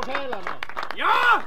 på själen. Ja!